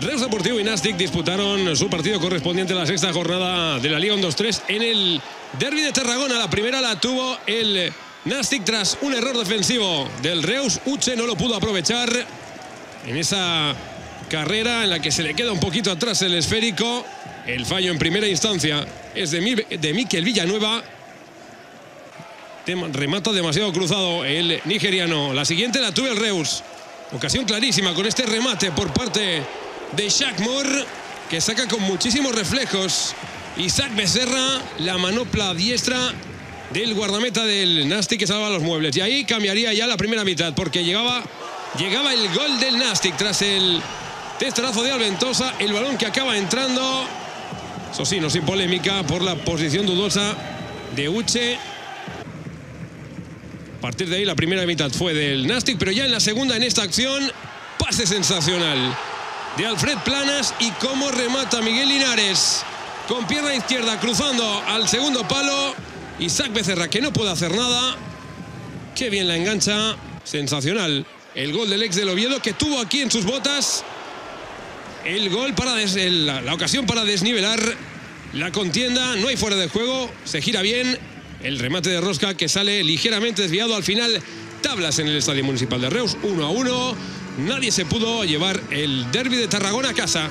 Reus Deportivo y Nastic disputaron su partido correspondiente a la sexta jornada de la Liga 1-2-3 en el Derby de Tarragona. La primera la tuvo el Nastic tras un error defensivo del Reus. Uche no lo pudo aprovechar en esa carrera en la que se le queda un poquito atrás el esférico. El fallo en primera instancia es de, de Miquel Villanueva. Remata demasiado cruzado el nigeriano. La siguiente la tuvo el Reus. Ocasión clarísima con este remate por parte de Shaq Moore, que saca con muchísimos reflejos. Isaac Becerra, la manopla diestra del guardameta del Nastic que salva los muebles. Y ahí cambiaría ya la primera mitad, porque llegaba, llegaba el gol del Nastic tras el testarazo de Alventosa. El balón que acaba entrando, eso sí, no sin polémica, por la posición dudosa de Uche. A partir de ahí la primera mitad fue del Nastic, pero ya en la segunda en esta acción, pase sensacional de Alfred Planas y cómo remata Miguel Linares con pierna izquierda cruzando al segundo palo. Isaac Becerra que no puede hacer nada. Qué bien la engancha. Sensacional. El gol del ex del Oviedo que tuvo aquí en sus botas. El gol para la, la ocasión para desnivelar la contienda. No hay fuera de juego. Se gira bien. El remate de Rosca que sale ligeramente desviado al final. Tablas en el Estadio Municipal de Reus. 1 a 1. Nadie se pudo llevar el derby de Tarragona a casa.